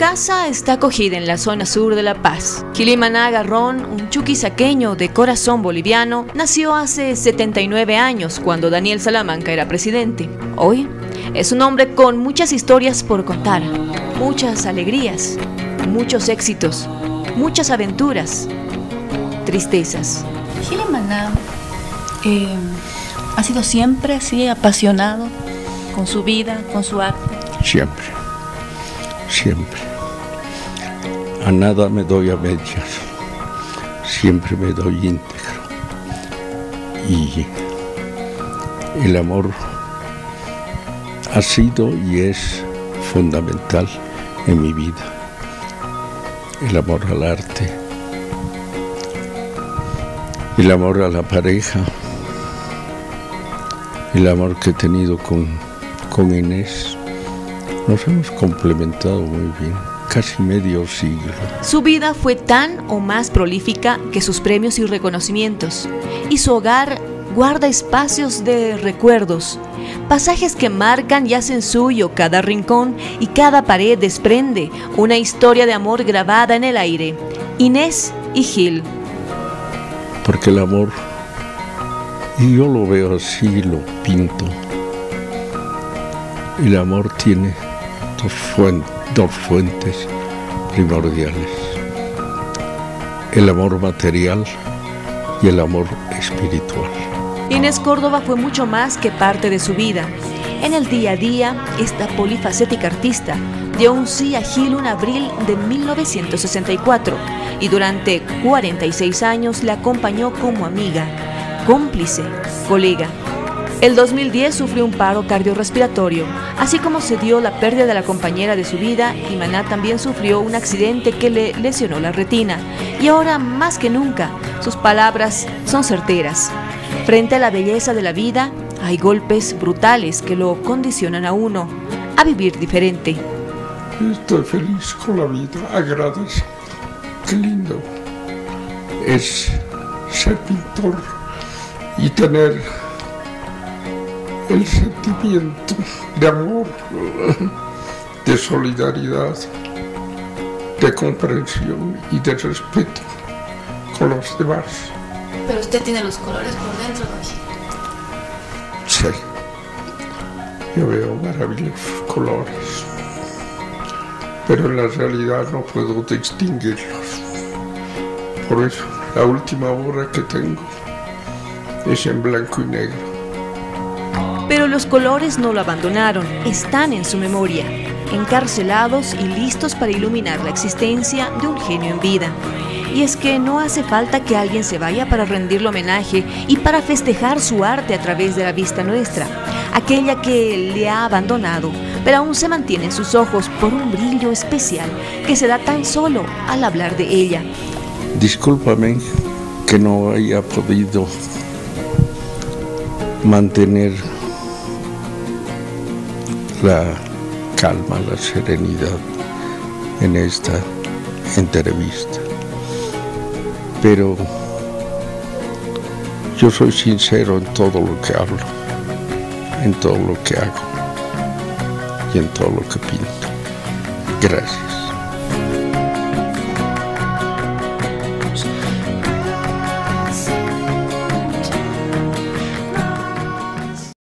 casa está acogida en la zona sur de La Paz. Gilimaná Garrón, un chuquisaqueño de corazón boliviano, nació hace 79 años cuando Daniel Salamanca era presidente. Hoy es un hombre con muchas historias por contar, muchas alegrías, muchos éxitos, muchas aventuras, tristezas. Gilimaná eh, ha sido siempre así apasionado con su vida, con su arte. Siempre, siempre. A nada me doy a medias, siempre me doy íntegro. Y el amor ha sido y es fundamental en mi vida. El amor al arte, el amor a la pareja, el amor que he tenido con, con Inés. Nos hemos complementado muy bien casi medio siglo. Su vida fue tan o más prolífica que sus premios y reconocimientos, y su hogar guarda espacios de recuerdos, pasajes que marcan y hacen suyo cada rincón y cada pared desprende una historia de amor grabada en el aire. Inés y Gil. Porque el amor, y yo lo veo así, lo pinto, el amor tiene dos fuentes dos fuentes primordiales, el amor material y el amor espiritual. Inés Córdoba fue mucho más que parte de su vida. En el día a día, esta polifacética artista dio un sí a Gil en abril de 1964 y durante 46 años le acompañó como amiga, cómplice, colega el 2010 sufrió un paro cardiorrespiratorio, así como se dio la pérdida de la compañera de su vida, y Maná también sufrió un accidente que le lesionó la retina. Y ahora, más que nunca, sus palabras son certeras. Frente a la belleza de la vida, hay golpes brutales que lo condicionan a uno a vivir diferente. Estoy feliz con la vida, agradezco. Qué lindo es ser pintor y tener el sentimiento de amor, de solidaridad, de comprensión y de respeto con los demás. Pero usted tiene los colores por dentro, don Sí. Yo veo maravillosos colores, pero en la realidad no puedo distinguirlos. Por eso, la última obra que tengo es en blanco y negro pero los colores no lo abandonaron, están en su memoria, encarcelados y listos para iluminar la existencia de un genio en vida. Y es que no hace falta que alguien se vaya para rendirle homenaje y para festejar su arte a través de la vista nuestra, aquella que le ha abandonado, pero aún se mantiene en sus ojos por un brillo especial que se da tan solo al hablar de ella. Discúlpame que no haya podido mantener la calma, la serenidad en esta entrevista. Pero yo soy sincero en todo lo que hablo, en todo lo que hago y en todo lo que pinto. Gracias.